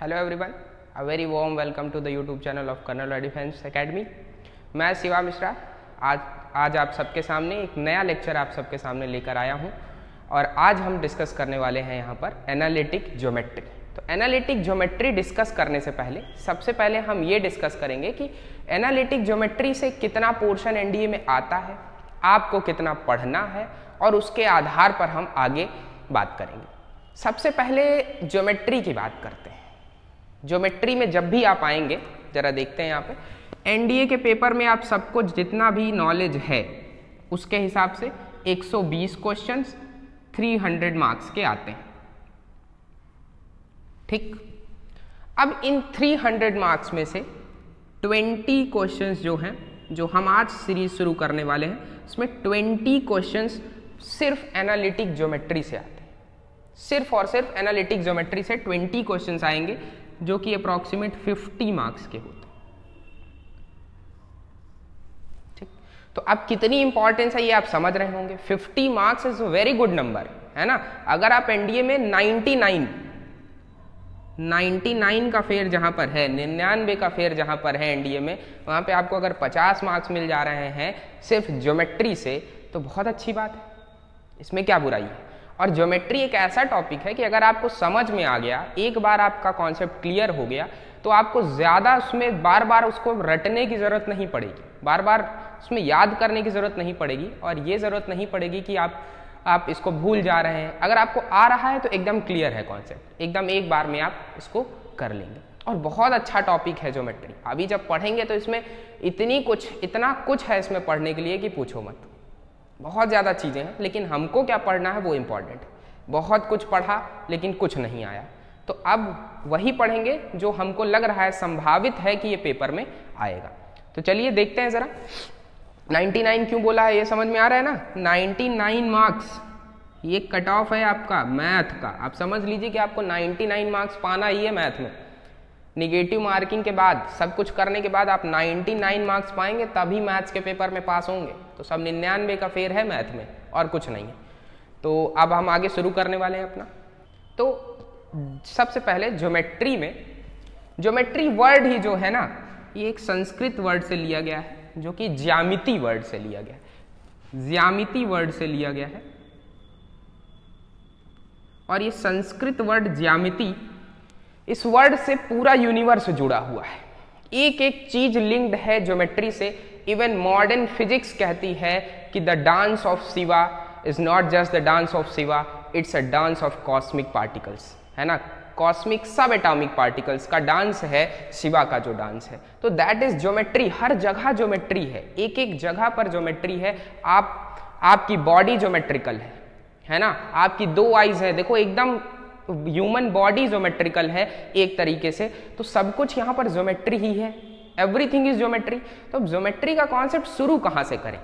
Hello everyone a very warm welcome to the YouTube channel of colonel defence academy मैं शिवा मिश्रा, आज आज आप सबके सामने एक नया लेक्चर आप सबके सामने लेकर आया हूँ और आज हम डिस्कस करने वाले हैं यहाँ पर एनालिटिक ज्योमेट्री तो एनालिटिक ज्योमेट्री डिस्कस करने से पहले, सबसे पहले हम ये डिस्कस करेंगे कि एनालिटिक ज्योमेट्री से कितना पोर्शन एनडीए में आता है, आपको कितना पढ़ना है और उसके आधार पर हम आगे बात करेंगे. सबसे पहले ज्योमेट्री की बात करते हैं. ज्योमेट्री में जब भी आप आएँगे, जरा देखते हैं यहाँ पे एनडीए के पेपर में आप सबको जितना भी नॉलेज है, उसके हिसाब से 120 क्वेश्चंस 300 मार्क्स के आते हैं। ठीक? अब इन 300 मार्क्स में से 20 क्वेश्चंस जो हैं, जो हम आज सीरीज़ शुरू करने वाले हैं, उसमें 20 क्वेश्चंस सिर्फ़ एनालिटिक ज्योमेट्री से आते हैं। सिर्फ़ और सिर्फ़ एनालिटिक ज्योमेट्री से 20 क्वेश्चंस आएँगे जो कि अप्रॉक्सीमेट 50 मार्क्स के होते हैं। ठीक? तो अब कितनी इंपॉर्टेंस है ये आप समझ रहे होंगे। 50 marks is very good number है ना? अगर आप एनडीए में 99 99 का फेयर जहाँ पर है, निन्यानवे का फेयर जहाँ पर है एनडीए में, वहाँ पे आपको अगर 50 मार्क्स मिल जा रहे हैं सिर्फ़ ज्योमेट्री से तो बहुत अच्छी बात है। इसमें क्या बुराई है? और ज्योमेट्री एक ऐसा टॉपिक है कि अगर आपको समझ में आ गया, एक बार आपका कॉन्सेप्ट क्लियर हो गया तो आपको ज़्यादा उसमें बार बार उसको रटने की ज़रूरत नहीं पड़ेगी। बार बार उसमें याद करने की ज़रूरत नहीं पड़ेगी और ये ज़रूरत नहीं पड़ेगी कि आप आप इसको भूल जा रहे हैं। अगर आपको आ रहा है तो एकदम क्लियर है कॉन्सेप्ट एकदम एक बार में आप इसको कर लेंगे। और बहुत अच्छा टॉपिक है ज्योमेट्री अभी जब पढ़ेंगे तो इसमें इतनी कुछ, इतना कुछ है इसमें पढ़ने के लिए कि पूछो मत। बहुत ज़्यादा चीज़ें हैं, लेकिन हमको क्या पढ़ना है वो इंपॉर्टेंट बहुत कुछ पढ़ा, लेकिन कुछ नहीं आया। तो अब वही पढ़ेंगे जो हमको लग रहा है, संभावित है कि ये पेपर में आएगा। तो चलिए देखते हैं ज़रा। 99 क्यों बोला है, ये समझ में आ रहा है ना? 99 मार्क्स ये कट ऑफ़ है आपका मैथ का। आप समझ लीजिए कि आपको 99 मार्क्स पाना ही है मैथ में। निगेटिव मार्किंग के बाद, सब कुछ करने के बाद आप 99 मार्क्स पाएँगे, तभी मैथ्स के पेपर में पास होंगे। तो सब निन्यानवे का फेयर है मैथ में, और कुछ नहीं है। तो अब हम आगे शुरू करने वाले हैं अपना। तो सबसे पहले ज्योमेट्री में, ज्योमेट्री वर्ड ही जो है ना, ये एक संस्कृत वर्ड से लिया गया है, जो कि ज्यामिति वर्ड से लिया गया है। ज्यामिति वर्ड से लिया गया है। और ये संस्कृत वर्ड ज्यामिति, इस वर्ड से पूरा यूनिवर्स जुड़ा हुआ है। एक एक चीज़ लिंक्ड है ज्योमेट्री से इवन मॉडर्न फिजिक्स कहती है कि the dance of Shiva is not just the dance of Shiva it's a dance of cosmic particles है ना? कॉस्मिक सब एटॉमिक पार्टिकल्स का डांस है शिवा का जो डांस है। तो दैट इज़ ज्योमेट्री हर जगह ज्योमेट्री है। एक एक जगह पर ज्योमेट्री है। आप, आपकी बॉडी ज्योमेट्रिकल है। है ना? आपकी दो आइज़ है। देखो, एकदम ह्यूमन बॉडी ज्योमेट्रिकल है एक तरीके से। तो सब कुछ यहाँ पर ज्योमेट्री ही है। एवरीथिंग इज़ ज्योमेट्री तो ज्योमेट्री का कॉन्सेप्ट शुरू कहाँ से करें?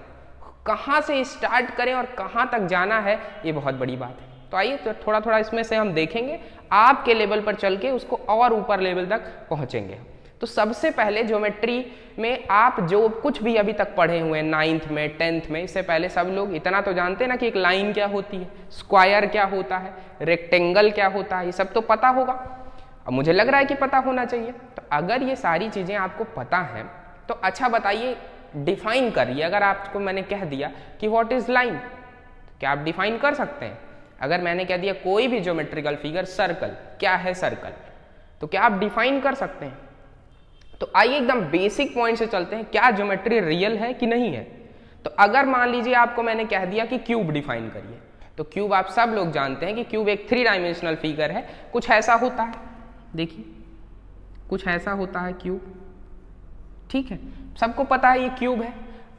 कहाँ से स्टार्ट करें और कहाँ तक जाना है? ये बहुत बड़ी बात है। तो आइए तो थोड़ा थोड़ा इसमें से हम देखेंगे। आपके लेवल पर चल के उसको और ऊपर लेवल तक पहुँचेंगे। तो सबसे पहले ज्योमेट्री में आप जो कुछ भी अभी तक पढ़े हुए हैं नाइन्थ में टेंथ में, इससे पहले सब लोग इतना तो जानते हैं ना कि एक लाइन क्या होती है स्क्वायर क्या होता है रेक्टेंगल क्या होता है, ये सब तो पता होगा। अब मुझे लग रहा है कि पता होना चाहिए। तो अगर ये सारी चीज़ें आपको पता हैं तो अच्छा बताइए, डिफाइन करिए। अगर आपको मैंने कह दिया कि व्हाट इज़ लाइन क्या आप डिफाइन कर सकते हैं? अगर मैंने कह दिया कोई भी ज्योमेट्रिकल फिगर सर्कल क्या है सर्कल तो क्या आप डिफाइन कर सकते हैं? तो आइए एकदम बेसिक पॉइंट से चलते हैं, क्या ज्योमेट्री रियल है कि नहीं है? तो अगर मान लीजिए आपको मैंने कह दिया कि क्यूब डिफाइन करिए तो क्यूब आप सब लोग जानते हैं कि क्यूब एक थ्री डायमेंशनल फिगर है। कुछ ऐसा होता है। देखिए, कुछ ऐसा होता है क्यूब ठीक है, सबको पता है ये क्यूब है।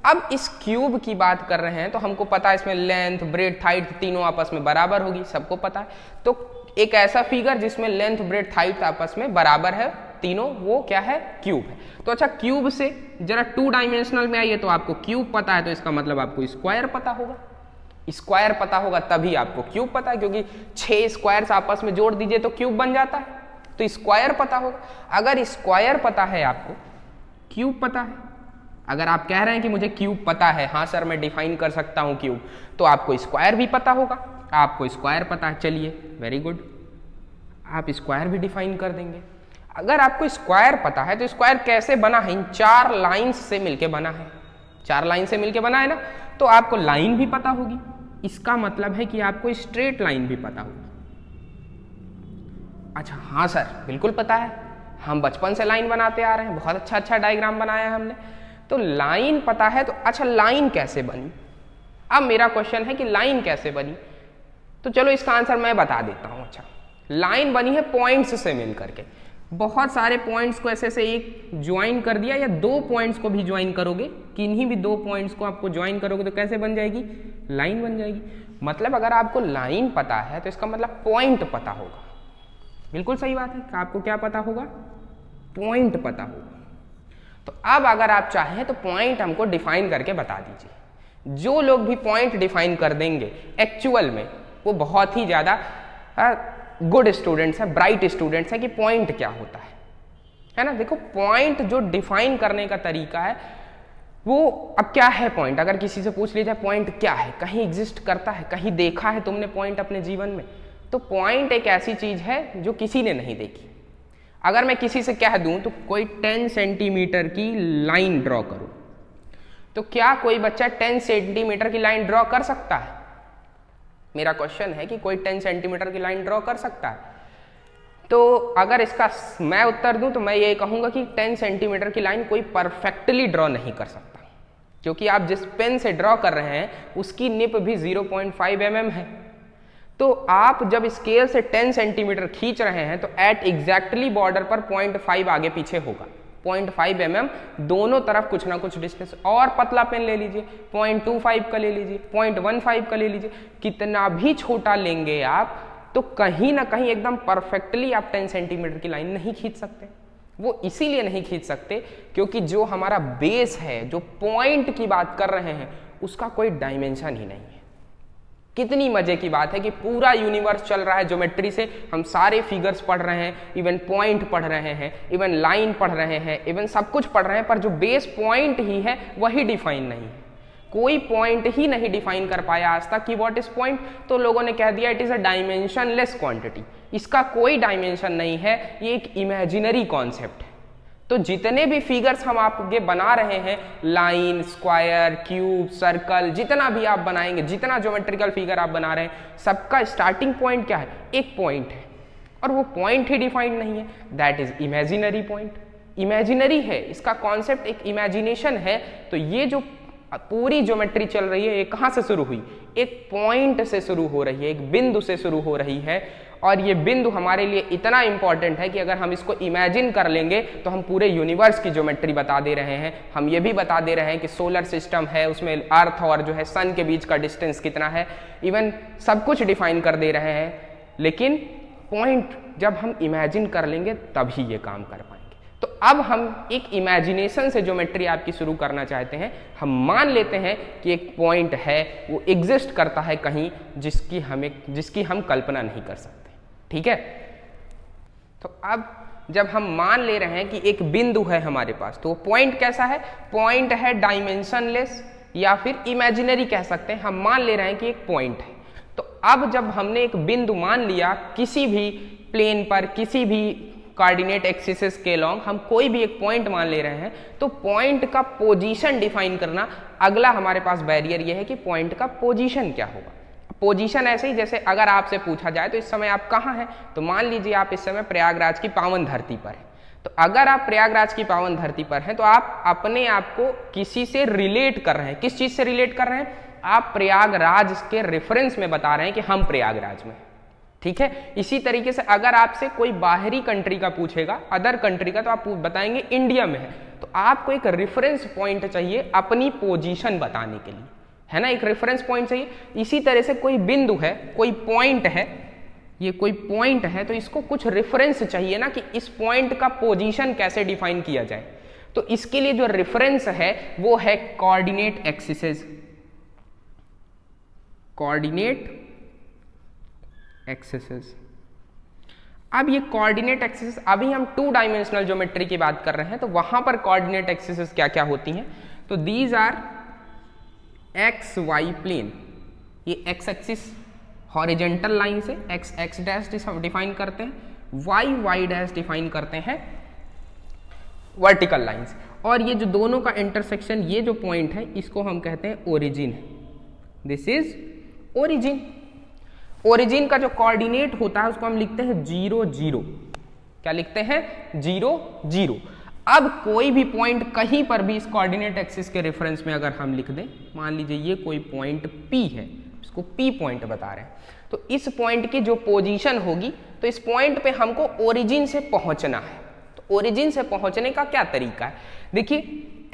अब इस क्यूब की बात कर रहे हैं तो हमको पता है इसमें लेंथ ब्रेड हाइट तीनों आपस में बराबर होगी, सबको पता है। तो एक ऐसा फिगर जिसमें लेंथ ब्रेड हाइट आपस में बराबर है, तीनों, वो क्या है? क्यूब है। तो अच्छा क्यूब से जरा टू डायमेंशनल में आइए तो आपको क्यूब पता है तो इसका मतलब आपको स्क्वायर पता होगा। स्क्वायर पता होगा, तभी आपको क्यूब पता है, क्योंकि छह स्क्वायर आपस में जोड़ दीजिए तो क्यूब बन जाता है। तो स्क्वायर पता होगा। अगर स्क्वायर पता है आपको, क्यूब पता है। अगर आप कह रहे हैं कि मुझे क्यूब पता है हाँ सर, मैं डिफाइन कर सकता हूँ क्यूब तो आपको स्क्वायर भी पता होगा। आपको स्क्वायर पता है चलिए, वेरी गुड। आप स्क्वायर भी डिफाइन कर देंगे। अगर आपको स्क्वायर पता है तो स्क्वायर कैसे बना है? इन चार लाइंस से मिलके बना है। चार लाइन से मिलके बना है ना? तो आपको लाइन भी पता होगी। इसका मतलब है कि आपको स्ट्रेट लाइन भी पता होगी। अच्छा हाँ सर। बिल्कुल पता है। हम बचपन से लाइन बनाते आ रहे हैं। बहुत अच्छा अच्छा डायग्राम बनाया हमने। तो लाइन पता है तो अच्छा लाइन कैसे बनी? अब मेरा क्वेश्चन है कि लाइन कैसे बनी? तो चलो इसका आंसर मैं बता देता हूँ। अच्छा लाइन बनी है पॉइंट्स से मिल करके बहुत सारे पॉइंट्स को ऐसे से एक ज्वाइन कर दिया या दो पॉइंट्स को भी ज्वाइन करोगे? किन्हीं भी दो पॉइंट्स को आपको ज्वाइन करोगे तो कैसे बन जाएगी? लाइन बन जाएगी। मतलब अगर आपको लाइन पता है तो इसका मतलब पॉइंट पता होगा। बिल्कुल सही बात है। आपको क्या पता होगा? पॉइंट पता होगा। तो अब अगर आप चाहें तो पॉइंट हमको डिफाइन करके बता दीजिए। जो लोग भी पॉइंट डिफाइन कर देंगे, एक्चुअल में वो बहुत ही ज़्यादा गुड स्टूडेंट्स है, ब्राइट स्टूडेंट्स है कि पॉइंट क्या होता है। है ना? देखो, पॉइंट जो डिफाइन करने का तरीका है, वो अब क्या है पॉइंट? अगर किसी से पूछ लीजिए पॉइंट क्या है? कहीं एग्जिस्ट करता है, कहीं देखा है तुमने पॉइंट अपने जीवन में? तो पॉइंट एक ऐसी चीज़ है जो किसी ने नहीं देखी। अगर मैं किसी से कह दूँ तो कोई 10 सेंटीमीटर की लाइन ड्रॉ करो। तो क्या कोई बच्चा 10 सेंटीमीटर की लाइन ड्रॉ कर सकता है? मेरा क्वेश्चन है कि कोई 10 सेंटीमीटर की लाइन ड्रॉ कर सकता है। तो अगर इसका मैं उत्तर दूँ तो मैं ये कहूँगा कि 10 सेंटीमीटर की लाइन कोई परफेक्टली ड्रॉ नहीं कर सकता। क्योंकि आप जिस पेन से ड्रॉ कर रहे हैं, उसकी निप भी 0.5 पॉइंट mm है। तो आप जब स्केल से 10 सेंटीमीटर खींच रहे हैं तो एट एग्जैक्टली बॉर्डर पर 0.5 आगे पीछे होगा। 0.5 फाइव mm दोनों तरफ़ कुछ ना कुछ डिस्टेंस और पतला पेन ले लीजिए। 0.25 का ले लीजिए। 0.15 का ले लीजिए। कितना भी छोटा लेंगे आप तो कहीं ना कहीं एकदम परफेक्टली आप 10 सेंटीमीटर की लाइन नहीं खींच सकते। वो इसीलिए नहीं खींच सकते क्योंकि जो हमारा बेस है, जो पॉइंट की बात कर रहे हैं, उसका कोई डायमेंशन ही नहीं है। कितनी मज़े की बात है कि पूरा यूनिवर्स चल रहा है ज्योमेट्री से। हम सारे फिगर्स पढ़ रहे हैं इवन पॉइंट पढ़ रहे हैं इवन लाइन पढ़ रहे हैं इवन सब कुछ पढ़ रहे हैं, पर जो बेस पॉइंट ही है, वही डिफाइन नहीं है। कोई पॉइंट ही नहीं डिफाइन कर पाया आज तक कि व्हाट इज़ पॉइंट तो लोगों ने कह दिया it is a dimensionless quantity इसका कोई डायमेंशन नहीं है, ये एक इमेजिनरी कॉन्सेप्ट तो जितने भी फिगर्स हम आपके बना रहे हैं लाइन स्क्वायर क्यूब सर्कल जितना भी आप बनाएँगे, जितना ज्योमेट्रिकल फिगर आप बना रहे हैं, सबका स्टार्टिंग पॉइंट क्या है? एक पॉइंट है। और वो पॉइंट ही डिफाइंड नहीं है। That is imaginary point imaginary है, इसका कॉन्सेप्ट एक इमेजिनेशन है। तो ये जो पूरी ज्योमेट्री चल रही है, ये कहाँ से शुरू हुई? एक पॉइंट से शुरू हो रही है, एक बिंदु से शुरू हो रही है। और ये बिंदु हमारे लिए इतना इंपॉर्टेंट है कि अगर हम इसको इमेजिन कर लेंगे तो हम पूरे यूनिवर्स की ज्योमेट्री बता दे रहे हैं। हम ये भी बता दे रहे हैं कि सोलर सिस्टम है, उसमें अर्थ और जो है सन के बीच का डिस्टेंस कितना है। इवन सब कुछ डिफाइन कर दे रहे हैं, लेकिन पॉइंट जब हम इमेजिन कर लेंगे, तभी ये काम कर पाएँगे। तो अब हम एक इमेजिनेशन से ज्योमेट्री आपकी शुरू करना चाहते हैं। हम मान लेते हैं कि एक पॉइंट है, वो एग्जिस्ट करता है कहीं, जिसकी हमें, जिसकी हम कल्पना नहीं कर सकते। ठीक है? तो अब जब हम मान ले रहे हैं कि एक बिंदु है हमारे पास तो पॉइंट कैसा है? पॉइंट है डायमेंशनलेस या फिर इमेजिनरी कह सकते हैं। हम मान ले रहे हैं कि एक पॉइंट है। तो अब जब हमने एक बिंदु मान लिया, किसी भी प्लेन पर, किसी भी कार्डिनेट एक्सिस के लॉन्ग हम कोई भी एक पॉइंट मान ले रहे हैं तो पॉइंट का पोजीशन डिफाइन करना, अगला हमारे पास बैरियर यह है कि पॉइंट का पोजीशन क्या होगा। पोजीशन ऐसे ही जैसे अगर आपसे पूछा जाए तो इस समय आप कहाँ हैं? तो मान लीजिए आप इस समय प्रयागराज की पावन धरती पर हैं। तो अगर आप प्रयागराज की पावन धरती पर हैं तो आप अपने आप को किसी से रिलेट कर रहे हैं। किस चीज़ से रिलेट कर रहे हैं? आप प्रयागराज के रेफरेंस में बता रहे हैं कि हम प्रयागराज में ठीक है? इसी तरीके से अगर आपसे कोई बाहरी कंट्री का पूछेगा अदर कंट्री का तो आप बताएँगे इंडिया में है। तो आपको एक रेफरेंस पॉइंट चाहिए अपनी पोजीशन बताने के लिए। है ना, एक रेफरेंस पॉइंट चाहिए इसी तरह से कोई बिंदु है, कोई पॉइंट है, ये कोई पॉइंट है तो इसको कुछ रेफरेंस चाहिए ना कि इस पॉइंट का पोजीशन कैसे डिफाइन किया जाए। तो इसके लिए जो रेफरेंस है, वो है कोऑर्डिनेट एक्सिस कोऑर्डिनेट एक्सिस अब ये कोऑर्डिनेट एक्सिस अभी हम टू डायमेंशनल ज्योमेट्री की बात कर रहे हैं तो वहाँ पर कोऑर्डिनेट एक्सिस क्या क्या होती हैं? तो these are X Y plane ये एक्स एक्सिस हॉरिजेंटल लाइन से एक्स एक्स डैश डिफाइन करते हैं। वाई वाई डैश डिफाइन करते हैं वर्टिकल लाइंस और ये जो दोनों का इंटरसेक्शन ये जो पॉइंट है, इसको हम कहते हैं origin this is origin origin का जो कोऑर्डिनेट होता है, उसको हम लिखते हैं ज़ीरो ज़ीरो क्या लिखते हैं? ज़ीरो ज़ीरो अब कोई भी पॉइंट कहीं पर भी इस कोऑर्डिनेट एक्सिस के रेफरेंस में अगर हम लिख दें, मान लीजिए ये कोई पॉइंट P है, इसको P पॉइंट बता रहे हैं। तो इस पॉइंट की जो पोजीशन होगी तो इस पॉइंट पे हमको ओरिजिन से पहुँचना है। तो ओरिजिन से पहुँचने का क्या तरीका है? देखिए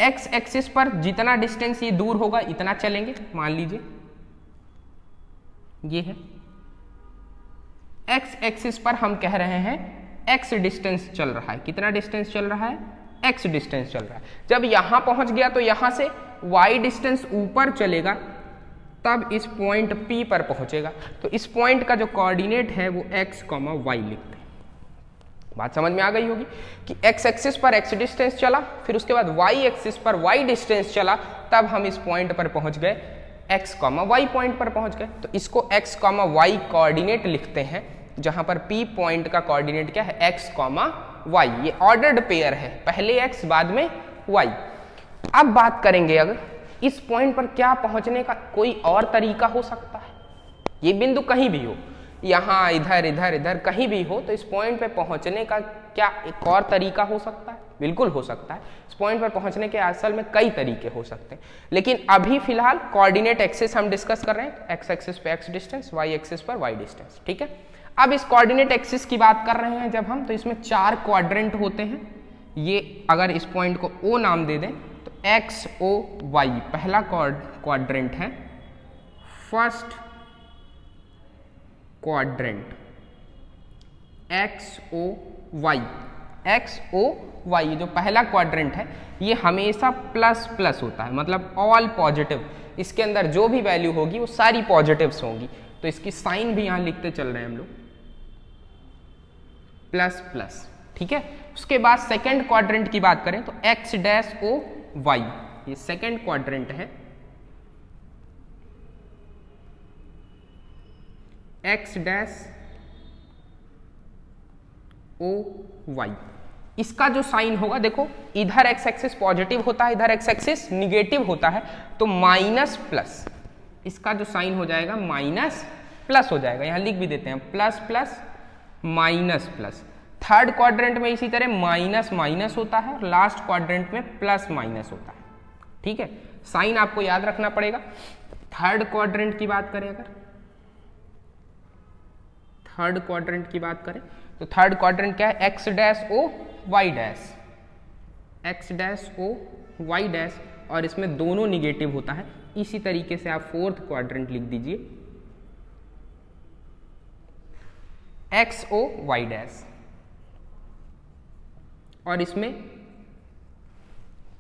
एक्स एक्सिस पर जितना डिस्टेंस ये दूर होगा, इतना चलेंगे। मान लीजिए, ये है। एक्स एक्सिस पर हम कह रहे हैं एक्स डिस्टेंस चल रहा है। कितना डिस्टेंस चल रहा है? एक्स डिस्टेंस चल रहा है। जब यहाँ पहुँच गया तो यहाँ से वाई डिस्टेंस ऊपर चलेगा, तब इस पॉइंट P पर पहुंचेगा। तो इस पॉइंट का जो कोऑर्डिनेट है, वो x वाई लिखते हैं। बात समझ में आ गई होगी कि x एक्सिस पर x डिस्टेंस चला, फिर उसके बाद y एक्सिस पर y डिस्टेंस चला, तब हम इस पॉइंट पर पहुँच गए, x वाई पॉइंट पर पहुँच गए। तो इसको x वाई कोऑर्डिनेट लिखते हैं, जहाँ पर P पॉइंट का कोऑर्डिनेट क्या है? x कॉमा वाई ये ऑर्डर्ड पेयर है। पहले x, बाद में y अब बात करेंगे अगर इस पॉइंट पर क्या पहुँचने का कोई और तरीका हो सकता है। ये बिंदु कहीं भी हो, यहाँ, इधर इधर इधर कहीं भी हो तो इस पॉइंट पे पहुँचने का क्या एक और तरीका हो सकता है? बिल्कुल हो सकता है। इस पॉइंट पर पहुँचने के असल में कई तरीके हो सकते हैं। लेकिन अभी फ़िलहाल कोऑर्डिनेट एक्सिस हम डिस्कस कर रहे हैं। एक्स एक्सिस पे एक्स डिस्टेंस वाई एक्सिस पर वाई डिस्टेंस ठीक है? अब इस कोऑर्डिनेट एक्सिस की बात कर रहे हैं जब हम तो इसमें चार क्वाड्रेंट होते हैं। ये अगर इस पॉइंट को ओ नाम दे दें तो एक्स ओ वाई पहला क्वाड्रेंट है। First quadrant X O Y X O Y जो पहला क्वाड्रेंट है, ये हमेशा प्लस प्लस होता है। मतलब ऑल पॉजिटिव इसके अंदर जो भी वैल्यू होगी, वो सारी पॉजिटिव्स होंगी। तो इसकी साइन भी यहाँ लिखते चल रहे हैं हम लोग। प्लस प्लस, ठीक है? उसके बाद सेकेंड क्वाड्रेंट की बात करें तो एक्स डैश ओ वाई ये सेकेंड क्वाड्रेंट है। एक्स डैश ओ वाई इसका जो साइन होगा, देखो, इधर एक्स एक्सिस पॉजिटिव होता है, इधर एक्स एक्सिस निगेटिव होता है तो माइनस प्लस इसका जो साइन हो जाएगा माइनस प्लस हो जाएगा। यहाँ लिख भी देते हैं plus plus minus plus. Third quadrant में इसी तरह माइनस माइनस होता है और लास्ट क्वाड्रेंट में प्लस माइनस होता है। ठीक है? साइन आपको याद रखना पड़ेगा। थर्ड क्वाड्रेंट की बात करें अगर। थर्ड क्वाड्रेंट की बात करें तो थर्ड क्वाड्रेंट क्या है? X dash O Y dash X dash O Y dash और इसमें दोनों निगेटिव होता है। इसी तरीके से आप फोर्थ क्वाड्रेंट लिख दीजिए। एक्स ओ वाई डैश और इसमें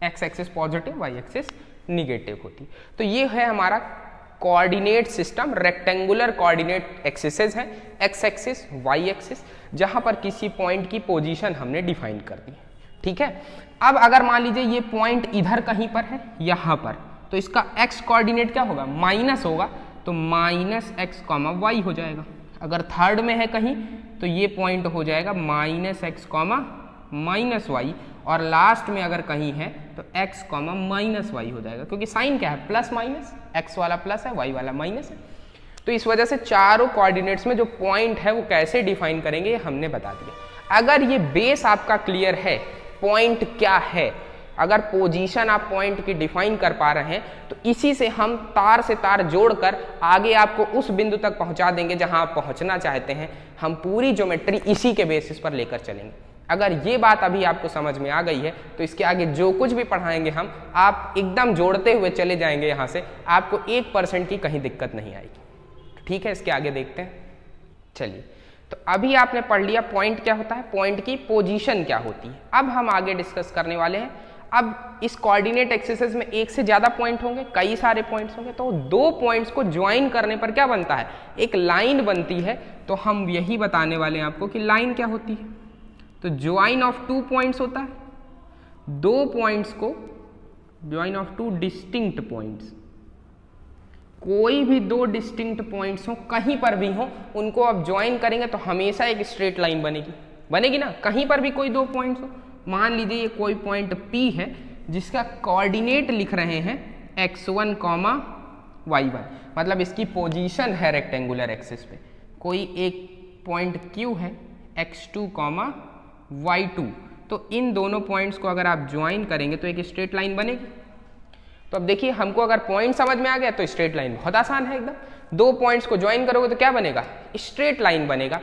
X axis positive Y axis negative होती। तो ये है हमारा coordinate system rectangular coordinate axes है। एक्स एक्सिस वाई एक्सिस जहाँ पर किसी पॉइंट की पोजीशन हमने डिफाइन कर दी। ठीक है? अब अगर मान लीजिए ये पॉइंट इधर कहीं पर है, यहाँ पर तो इसका एक्स कोऑर्डिनेट क्या होगा? माइनस होगा तो माइनस एक्स कॉमा वाई हो जाएगा। अगर थर्ड में है कहीं तो ये पॉइंट हो जाएगा minus X comma minus Y और लास्ट में अगर कहीं है तो x कॉमा माइनस वाई हो जाएगा। क्योंकि साइन क्या है? प्लस माइनस x वाला प्लस है, y वाला माइनस है। तो इस वजह से चारों कोऑर्डिनेट्स में जो पॉइंट है, वो कैसे डिफाइन करेंगे हमने बता दिया। अगर ये बेस आपका क्लियर है पॉइंट क्या है अगर पोजीशन आप पॉइंट की डिफाइन कर पा रहे हैं तो इसी से हम तार से तार जोड़कर आगे आपको उस बिंदु तक पहुँचा देंगे जहाँ आप पहुँचना चाहते हैं। हम पूरी ज्योमेट्री इसी के बेसिस पर लेकर चलेंगे। अगर ये बात अभी आपको समझ में आ गई है तो इसके आगे जो कुछ भी पढ़ाएँगे हम, आप एकदम जोड़ते हुए चले जाएँगे यहाँ से, आपको एक परसेंट की कहीं दिक्कत नहीं आएगी। ठीक है, इसके आगे देखते हैं। चलिए तो अभी आपने पढ़ लिया पॉइंट क्या होता है? पॉइंट की पोजीशन क्या होती है? अब हम आगे डिस्कस करने वाले हैं। अब इस कोऑर्डिनेट एक्सरसाइज में एक से ज़्यादा पॉइंट होंगे, कई सारे पॉइंट्स होंगे तो दो पॉइंट्स को ज्वाइन करने पर क्या बनता है? एक लाइन बनती है तो हम यही बताने वाले हैं आपको कि लाइन क्या होती है। तो ज्वाइन ऑफ़ टू पॉइंट्स होता है, दो पॉइंट्स को join of two distinct points कोई भी दो डिस्टिंक्ट पॉइंट्स हो, कहीं पर भी हो, उनको आप ज्वाइन करेंगे तो हमेशा एक स्ट्रेट लाइन बनेगी। बनेगी ना? कहीं पर भी कोई दो पॉइंट्स हो मान लीजिए ये कोई पॉइंट P है, जिसका कोऑर्डिनेट लिख रहे हैं x1 वन कॉमा वाई मतलब इसकी पोजीशन है रेक्टेंगुलर एक्सिस पे। कोई एक पॉइंट Q है x2 two comma Y to तो इन दोनों पॉइंट्स को अगर आप ज्वाइन करेंगे तो एक स्ट्रेट लाइन बनेगी। तो अब देखिए, हमको अगर पॉइंट समझ में आ गया तो स्ट्रेट लाइन बहुत आसान है एकदम। दो पॉइंट्स को ज्वाइन करोगे तो क्या बनेगा? स्ट्रेट लाइन बनेगा।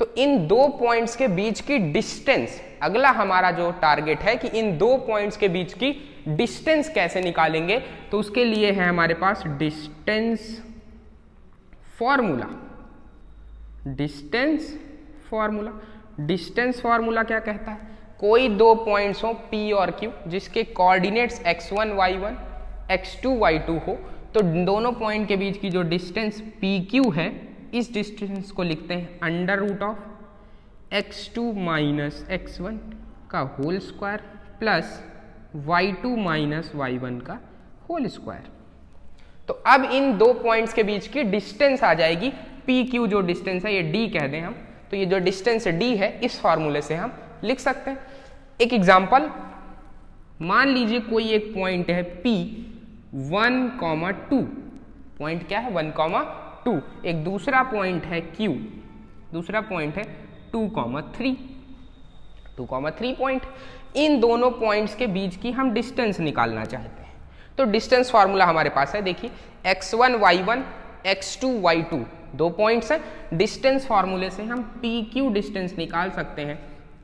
तो इन दो पॉइंट्स के बीच की डिस्टेंस अगला हमारा जो टारगेट है कि इन दो पॉइंट्स के बीच की डिस्टेंस कैसे निकालेंगे तो उसके लिए है हमारे पास distance formula distance formula distance formula क्या कहता है? कोई दो पॉइंट्स हो, P और Q, जिसके coordinates x1 y1 x2 y2 हो तो दोनों पॉइंट के बीच की जो डिस्टेंस क्यू है इस डिस्टेंस को लिखते हैं under root of X two minus X one का whole square plus Y two minus Y one का होल स्क्वायर। तो अब इन दो पॉइंट्स के बीच की डिस्टेंस आ जाएगी। पी क्यू जो डिस्टेंस है, ये डी कह दें हम। तो ये जो डिस्टेंस डी है, इस फॉर्मूले से हम लिख सकते हैं। एक एग्ज़ाम्पल मान लीजिए कोई एक पॉइंट है P one comma two. Point क्या है? वन कॉमा टू एक दूसरा पॉइंट है Q, दूसरा पॉइंट है two comma three two comma three point इन दोनों पॉइंट्स के बीच की हम डिस्टेंस निकालना चाहते हैं। तो डिस्टेंस फार्मूला हमारे पास है, देखिए X one Y one X two Y two दो पॉइंट्स हैं। डिस्टेंस फार्मूले से हम पी क्यू डिस्टेंस निकाल सकते हैं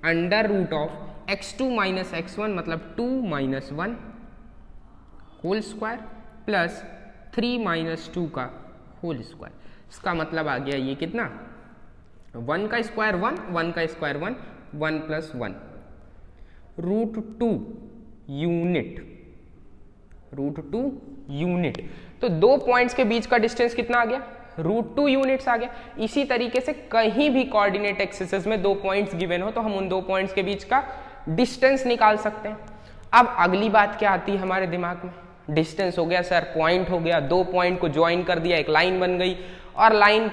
under root of X two minus X one मतलब two minus one whole square plus three minus two का होल स्क्वायर इसका मतलब आ गया ये कितना? वन का स्क्वायर वन वन का square one one plus one root two unit root two unit तो दो पॉइंट्स के बीच का डिस्टेंस कितना आ गया? रूट टू यूनिट्स आ गया. इसी तरीके से कहीं भी कोऑर्डिनेट एक्सिस में दो पॉइंट्स गिवन हो तो हम उन दो पॉइंट्स के बीच का डिस्टेंस निकाल सकते हैं। अब अगली बात क्या आती है हमारे दिमाग में? डिस्टेंस हो गया, सर, पॉइंट हो गया, दो पॉइंट को ज्वाइन कर दिया, एक लाइन बन गई, और लाइन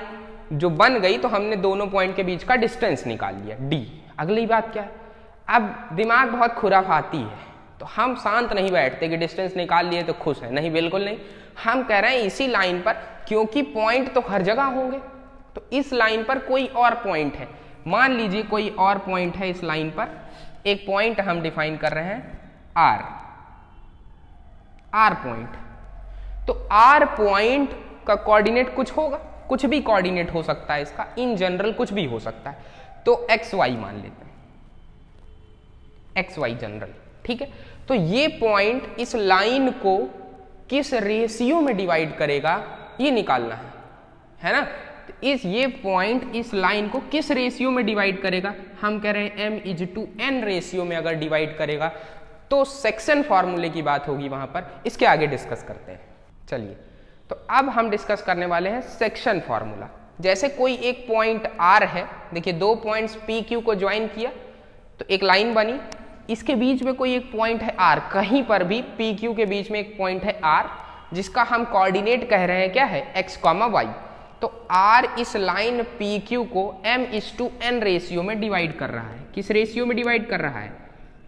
जो बन गई तो हमने दोनों पॉइंट के बीच का डिस्टेंस निकाल लिया डी अगली बात क्या? है अब दिमाग बहुत खुराफाती है तो हम शांत नहीं बैठते कि डिस्टेंस निकाल लिए तो खुश है। नहीं, बिल्कुल नहीं। हम कह रहे हैं इसी लाइन पर, क्योंकि पॉइंट तो हर जगह होंगे तो इस लाइन पर कोई और पॉइंट है। मान लीजिए कोई और पॉइंट है इस लाइन पर, एक पॉइंट हम डिफाइन कर रहे हैं आर आर पॉइंट। तो आर पॉइंट का कोऑर्डिनेट कुछ होगा, कुछ भी कोऑर्डिनेट हो सकता है इसका, इन जनरल कुछ भी हो सकता है। तो एक्स वाई मान लेते हैं। एक्स वाई जनरल, ठीक है? तो ये पॉइंट इस लाइन को किस रेशियो में डिवाइड करेगा, ये निकालना है है ना? तो इस, ये पॉइंट इस लाइन को किस रेशियो में डिवाइड करेगा? हम कह रहे हैं M is to N ratio में अगर डिवाइड करेगा तो सेक्शन फॉर्मूले की बात होगी वहाँ पर। इसके आगे डिस्कस करते हैं। चलिए। तो अब हम डिस्कस करने वाले हैं सेक्शन फॉर्मूला जैसे कोई एक पॉइंट आर है, देखिए दो पॉइंट्स पी क्यू को ज्वाइन किया तो एक लाइन बनी। इसके बीच में कोई एक पॉइंट है आर कहीं पर भी पी क्यू के बीच में एक पॉइंट है आर जिसका हम कोऑर्डिनेट कह रहे हैं क्या है? एक्स कॉमा वाई तो आर इस लाइन पी क्यू को M is to N ratio में डिवाइड कर रहा है। किस रेशियो में डिवाइड कर रहा है?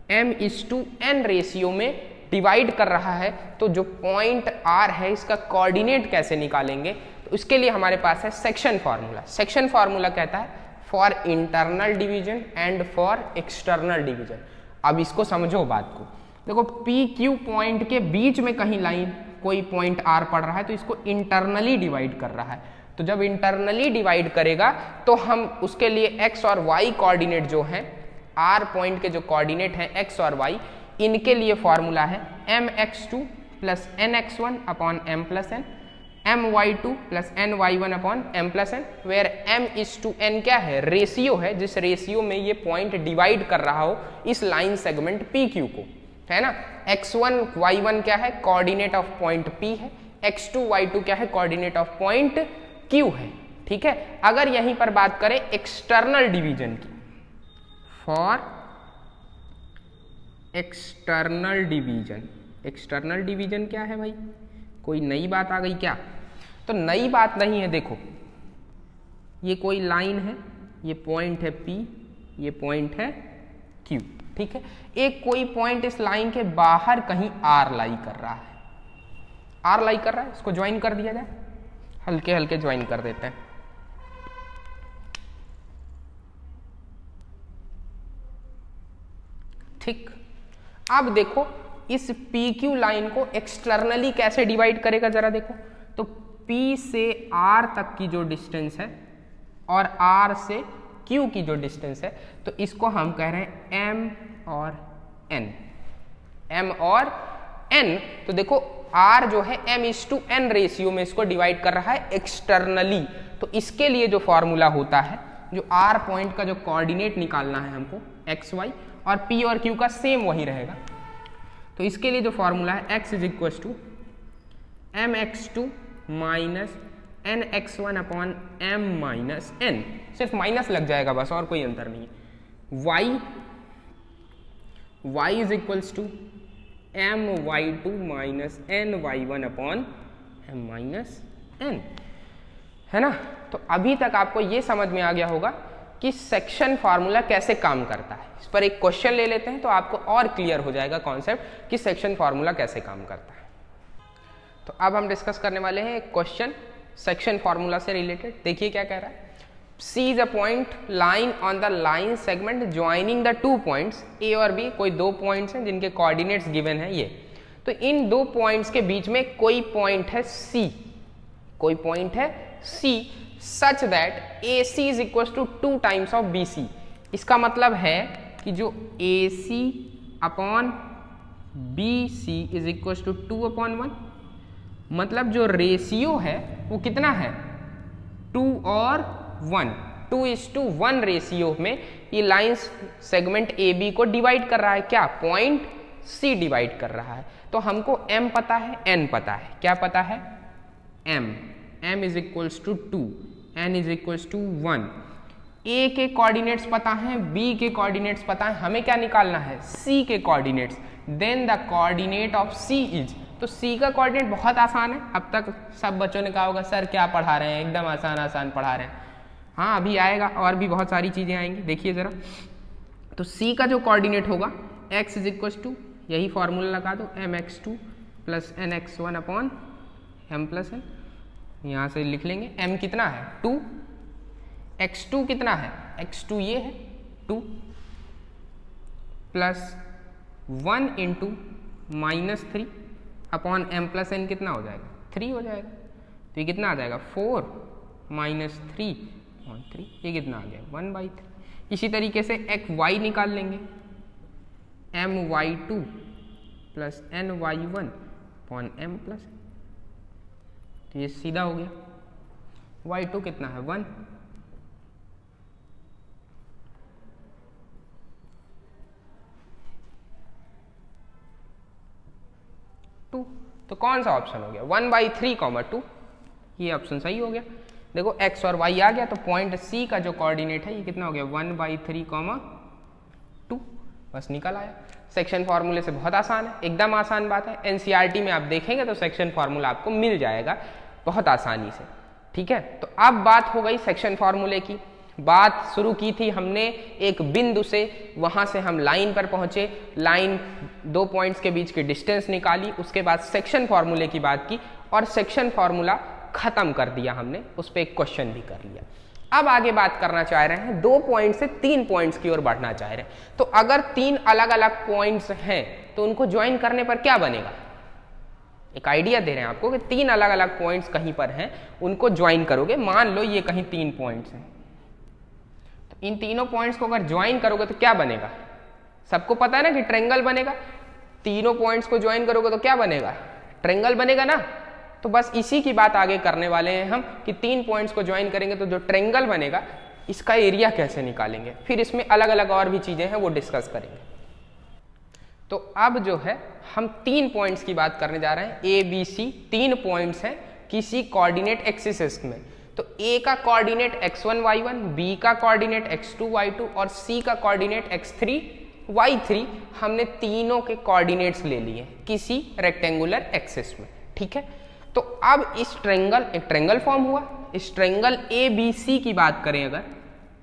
M is to N ratio में डिवाइड कर रहा है तो जो पॉइंट आर है, इसका कोऑर्डिनेट कैसे निकालेंगे? तो उसके लिए हमारे पास है सेक्शन फार्मूला सेक्शन फार्मूला कहता है for internal division and for external division अब इसको समझो बात को। देखो पी क्यू पॉइंट के बीच में कहीं लाइन कोई पॉइंट आर पड़ रहा है तो इसको इंटरनली डिवाइड कर रहा है। तो जब इंटरनली डिवाइड करेगा तो हम उसके लिए एक्स और वाई कोऑर्डिनेट जो है आर पॉइंट के जो कोऑर्डिनेट हैं एक्स और वाई इनके लिए फॉर्मूला है M X two plus N X one upon M plus N M Y two plus N Y one upon M plus N where M is to N क्या है? Ratio है, जिस ratio में ये point divide कर रहा हो इस लाइन सेगमेंट पी क्यू को, है ना? एक्स वन वाई वन क्या है? कोऑर्डिनेट ऑफ़ पॉइंट पी है। एक्स टू वाई टू क्या है? कोऑर्डिनेट ऑफ़ पॉइंट क्यू है, ठीक है? अगर यहीं पर बात करें एक्सटर्नल डिवीज़न की for external division external division क्या है भाई? कोई नई बात आ गई क्या? तो नई बात नहीं है, देखो। ये कोई लाइन है, ये पॉइंट है P, ये पॉइंट है Q, ठीक है? एक कोई पॉइंट इस लाइन के बाहर कहीं आर लाई कर रहा है। आर लाई कर रहा है इसको ज्वाइन कर दिया जाए। हल्के हल्के ज्वाइन कर देते हैं। ठीक। अब देखो, इस पी क्यू लाइन को एक्सटर्नली कैसे डिवाइड करेगा जरा देखो। तो P से R तक की जो डिस्टेंस है और R से Q की जो डिस्टेंस है तो इसको हम कह रहे हैं M और N M और N तो देखो, R जो है M is to N ratio में इसको डिवाइड कर रहा है एक्सटर्नली तो इसके लिए जो फॉर्मूला होता है, जो R पॉइंट का जो कोऑर्डिनेट निकालना है हमको एक्स वाई और P और Q का सेम वही रहेगा। तो इसके लिए जो फॉर्मूला है, x is equal to M X two minus N X one upon M minus N सिर्फ़ माइनस लग जाएगा बस, और कोई अंतर नहीं है। Y y is equals to M Y two minus N Y one upon M minus N है ना? तो अभी तक आपको ये समझ में आ गया होगा कि सेक्शन फार्मूला कैसे काम करता है। इस पर एक क्वेश्चन ले लेते हैं तो आपको और क्लियर हो जाएगा कॉन्सेप्ट कि सेक्शन फार्मूला कैसे काम करता है। तो अब हम डिस्कस करने वाले हैं एक क्वेश्चन सेक्शन फार्मूला से रिलेटेड देखिए क्या कह रहा है। C is a point line on the line segment joining the two points A और बी कोई दो पॉइंट्स हैं जिनके कोऑर्डिनेट्स गिवन है ये। तो इन दो पॉइंट्स के बीच में कोई पॉइंट है सी कोई पॉइंट है C such that A C is equal to two times of B C इसका मतलब है कि जो A C upon B C is equal to two upon one मतलब जो रेशियो है, वो कितना है? टू और one two is to one ratio में ये लाइन सेगमेंट ए बी को डिवाइड कर रहा है. क्या? पॉइंट सी डिवाइड कर रहा है. तो हमको m पता है, n पता है. क्या पता है? M. m is equals to two N is equals to one A के कोऑर्डिनेट्स पता हैं बी के कोऑर्डिनेट्स पता हैं, हमें क्या निकालना है? सी के coordinates then the coordinate of C is तो सी का कोऑर्डिनेट बहुत आसान है। अब तक सब बच्चों ने कहा होगा, सर, क्या पढ़ा रहे हैं? एकदम आसान आसान पढ़ा रहे हैं. हाँ अभी आएगा, और भी बहुत सारी चीज़ें आएँगी। देखिए ज़रा। तो सी का जो कोऑर्डिनेट होगा एक्स इज़ इक्वल टू यही फॉर्मूला लगा दो m x two plus n x one upon m plus n यहाँ से लिख लेंगे, m कितना है? टू एक्स टू कितना है? एक्स टू ये है two plus one into minus three upon m plus n कितना हो जाएगा? थ्री हो जाएगा। तो ये कितना आ जाएगा? Four minus three upon three ये कितना आ गया? वन बाई थ्री इसी तरीके से एक वाई निकाल लेंगे। M y two plus n y one upon m plus तो ये सीधा हो गया। वाई टू कितना है? वन टू तो कौन सा ऑप्शन हो गया? One by three comma two ये ऑप्शन सही हो गया। देखो एक्स और वाई आ गया तो पॉइंट सी का जो कोऑर्डिनेट है, ये कितना हो गया? One by three comma two बस निकल आया। सेक्शन फार्मूले से बहुत आसान है। एकदम आसान बात है। एनसीईआरटी में आप देखेंगे तो सेक्शन फार्मूला आपको मिल जाएगा। बहुत आसानी से। ठीक है? तो अब बात हो गई सेक्शन फार्मूले की। बात शुरू की थी हमने एक बिंदु से, वहाँ से हम लाइन पर पहुँचे। लाइन दो पॉइंट्स के बीच की डिस्टेंस निकाली, उसके बाद सेक्शन फार्मूले की बात की और सेक्शन फार्मूला खत्म कर दिया हमने, उस पर एक क्वेश्चन भी कर लिया। अब आगे बात करना चाह रहे हैं, दो पॉइंट से तीन पॉइंट्स की ओर बढ़ना चाह रहे हैं। तो अगर तीन अलग अलग पॉइंट्स हैं तो उनको ज्वाइन करने पर क्या बनेगा? एक आइडिया दे रहे हैं आपको कि तीन अलग अलग पॉइंट्स कहीं पर हैं, उनको ज्वाइन करोगे। मान लो ये कहीं तीन पॉइंट्स हैं। तो इन तीनों पॉइंट्स को अगर ज्वाइन करोगे तो क्या बनेगा? सबको पता है ना कि ट्रेंगल बनेगा? तीनों पॉइंट्स को ज्वाइन करोगे तो क्या बनेगा? ट्रेंगल बनेगा ना? तो बस इसी की बात आगे करने वाले हैं हम कि तीन पॉइंट्स को ज्वाइन करेंगे तो जो ट्रेंगल बनेगा, इसका एरिया कैसे निकालेंगे? फिर इसमें अलग अलग और भी चीज़ें हैं, वो डिस्कस करेंगे। तो अब जो है, हम तीन पॉइंट्स की बात करने जा रहे हैं। ए बी सी तीन पॉइंट्स हैं किसी कोऑर्डिनेट एक्सिस में। तो ए का coordinate x one y one B का coordinate x two y two और सी का coordinate x three y three हमने तीनों के कोऑर्डिनेट्स ले लिए किसी रेक्टेंगुलर एक्सिस में। ठीक है? तो अब इस ट्रेंगल एक ट्रेंगल फॉर्म हुआ। इस ट्रेंगल ए बी सी की बात करें अगर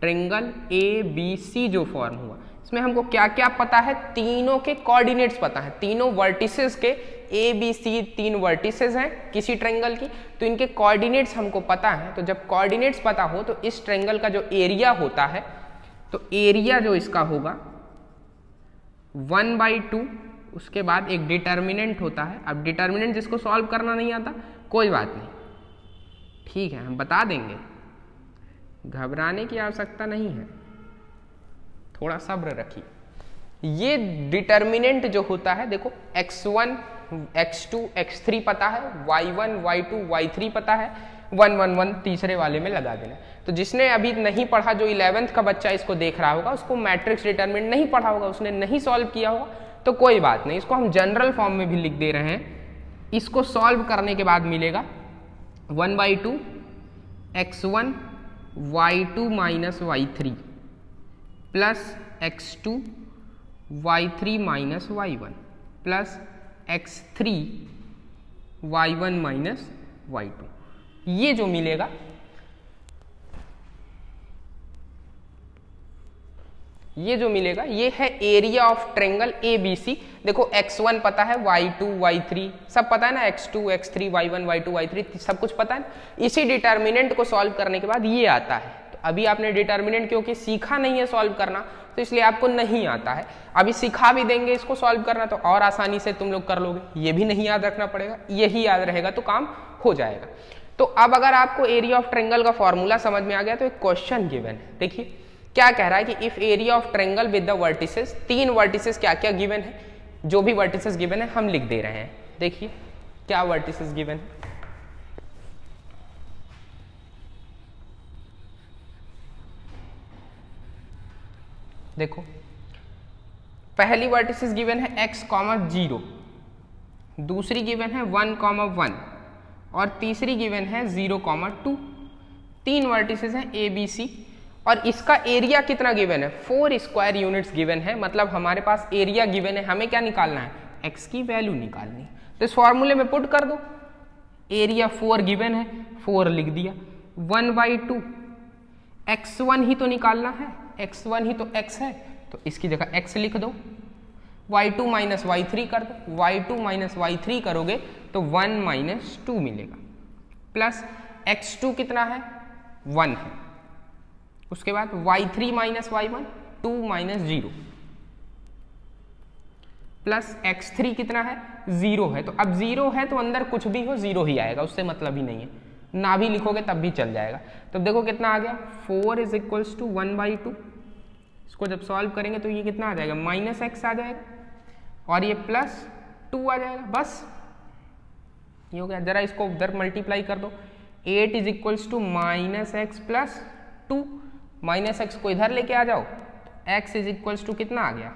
ट्रेंगल ए बी सी जो फॉर्म हुआ इसमें हमको क्या क्या पता है? तीनों के कोऑर्डिनेट्स पता है। तीनों वर्टिसेस के ए बी सी तीन वर्टिसेस हैं किसी ट्रेंगल की। तो इनके कोऑर्डिनेट्स हमको पता है। तो जब कोऑर्डिनेट्स पता हो तो इस ट्रेंगल का जो एरिया होता है तो एरिया जो इसका होगा वन बाई टू उसके बाद एक डिटर्मिनेंट होता है। अब डिटर्मिनेंट जिसको सॉल्व करना नहीं आता, कोई बात नहीं। ठीक है, हम बता देंगे। घबराने की आवश्यकता नहीं है। थोड़ा सब्र रखिए। ये डिटर्मिनेंट जो होता है, देखो x1 x2 x3 पता है y1 y2 y3 पता है वन वन वन तीसरे वाले में लगा देना। तो जिसने अभी नहीं पढ़ा, जो इलेवेंथ का बच्चा इसको देख रहा होगा, उसको मैट्रिक्स डिटर्मिनेंट नहीं पढ़ा होगा, उसने नहीं सॉल्व किया होगा तो कोई बात नहीं। इसको हम जनरल फॉर्म में भी लिख दे रहे हैं। इसको सॉल्व करने के बाद मिलेगा one by two x one y two minus y three plus x two y three minus y one, plus x three y one minus y two. ये जो मिलेगा ये जो मिलेगा, ये है area of triangle A B C देखो x1 पता है y2 y3 सब पता है ना? X2 x3 y1 y2 y3 सब कुछ पता है। इसी डिटर्मिनेंट को सॉल्व करने के बाद ये आता है। तो अभी आपने डिटर्मिनेंट क्योंकि सीखा नहीं है सॉल्व करना तो इसलिए आपको नहीं आता है। अभी सिखा भी देंगे इसको सॉल्व करना तो और आसानी से तुम लोग कर लोगे। ये भी नहीं याद रखना पड़ेगा, यही याद रहेगा तो काम हो जाएगा। तो अब अगर आपको एरिया ऑफ़ ट्रेंगल का फॉर्मूला समझ में आ गया तो एक क्वेश्चन गिवन है। देखिए क्या कह रहा है कि if area of triangle with the vertices तीन वर्टिसेस क्या क्या गिवन है? जो भी वर्टिसेस गिवन है, हम लिख दे रहे हैं। देखिए, क्या वर्टिसेस गिवन है? देखो, पहली वर्टिसेस गिवन है x कॉमा ज़ीरो दूसरी गिवन है वन कॉमा वन और तीसरी गिवन है ज़ीरो कॉमा टू तीन वर्टिसेस हैं ए बी सी और इसका एरिया कितना गिवन है? फोर स्क्वायर यूनिट्स गिवन है। मतलब हमारे पास एरिया गिवन है। हमें क्या निकालना है? एक्स की वैल्यू निकालनी। तो इस फॉर्मूले में पुट कर दो। एरिया फोर गिवन है। फोर लिख दिया। One by two x one ही तो निकालना है। एक्स वन ही तो एक्स है। तो इसकी जगह एक्स लिख दो। Y two minus y three कर दो। Y two minus y three करोगे तो वन माइनस टू मिलेगा। प्लस एक्स टू कितना है? वन है। उसके बाद y three minus y one two minus zero plus x three कितना है? ज़ीरो है। तो अब ज़ीरो है तो अंदर कुछ भी हो ज़ीरो ही आएगा। उससे मतलब ही नहीं है। ना भी लिखोगे तब भी चल जाएगा। तो देखो कितना आ गया। Four is equals to one by two इसको जब सॉल्व करेंगे तो ये कितना आ जाएगा? माइनस एक्स आ जाएगा। और ये प्लस टू आ जाएगा। बस। ये हो गया। जरा इसको उधर मल्टीप्लाई कर दो। Eight is equals to minus x plus two minus x को इधर लेके आ जाओ, एक्स इज़ इक्वल्स टू कितना आ गया?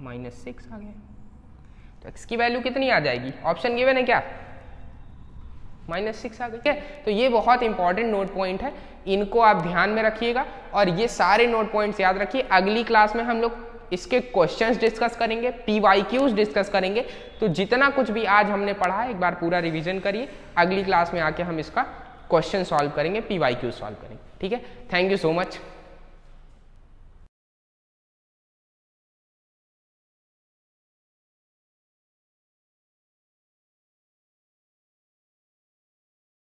माइनस सिक्स आ गया। तो एक्स की वैल्यू कितनी आ जाएगी? ऑप्शन गिवन है क्या? माइनस सिक्स आ गई। है? तो ये बहुत इंपॉर्टेंट नोट पॉइंट है। इनको आप ध्यान में रखिएगा और ये सारे नोट पॉइंट्स याद रखिए। अगली क्लास में हम लोग इसके क्वेश्चंस डिस्कस करेंगे पी वाई क्यूज डिस्कस करेंगे। तो जितना कुछ भी आज हमने पढ़ा है, एक बार पूरा रिवीजन करिए। अगली क्लास में आके हम इसका क्वेश्चन सॉल्व करेंगे पी वाई क्यूज सॉल्व करेंगे। ठीक है? Thank you so much